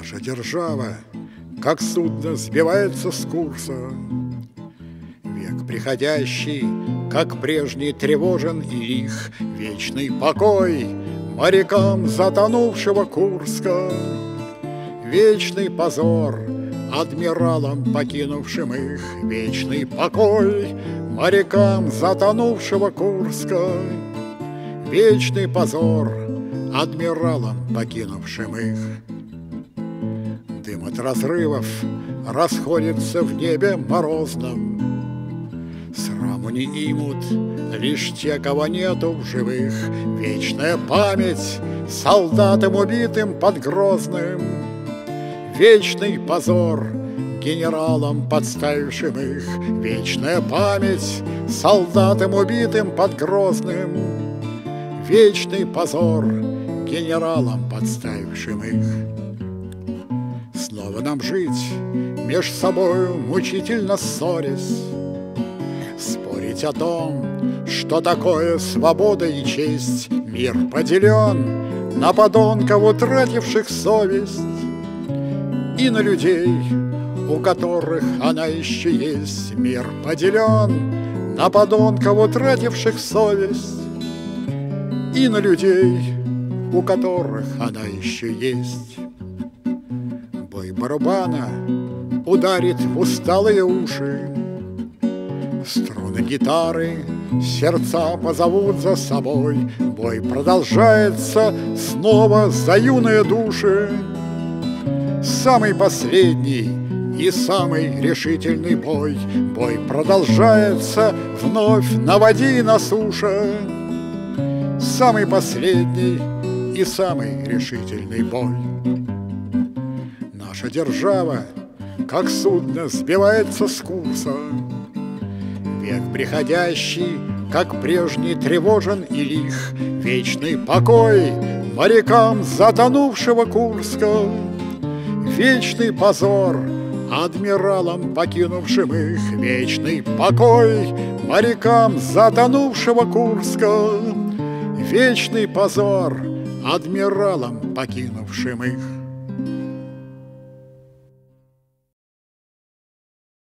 Наша держава, как судно, сбивается с курса. Век приходящий, как прежний, тревожен и лих, Вечный покой морякам затонувшего Курска. Вечный позор адмиралам, покинувшим их, Вечный покой морякам затонувшего Курска. Вечный позор адмиралам, покинувшим их. Дым от разрывов расходится в небе морозном. Сраму не имут лишь те, кого нету в живых. Вечная память солдатам убитым под Грозным. Вечный позор генералам, подставившим их. Вечная память солдатам убитым под Грозным. Вечный позор генералам, подставившим их. Снова нам жить меж собою мучительно ссорясь, Спорить о том, что такое свобода и честь, Мир поделен на подонков, утративших совесть, И на людей, у которых она еще есть. Мир поделен на подонков, утративших совесть, И на людей, у которых она еще есть. Бой барабана ударит в усталые уши, Струны гитары сердца позовут за собой, Бой продолжается снова за юные души. Самый последний и самый решительный бой, Бой продолжается вновь на воде и на суше. Самый последний и самый решительный бой. Наша держава, как судно, сбивается с курса. Век приходящий, как прежний, тревожен и лих, Вечный покой морякам затонувшего Курска, Вечный позор адмиралам, покинувшим их, Вечный покой морякам затонувшего Курска, Вечный позор адмиралам, покинувшим их.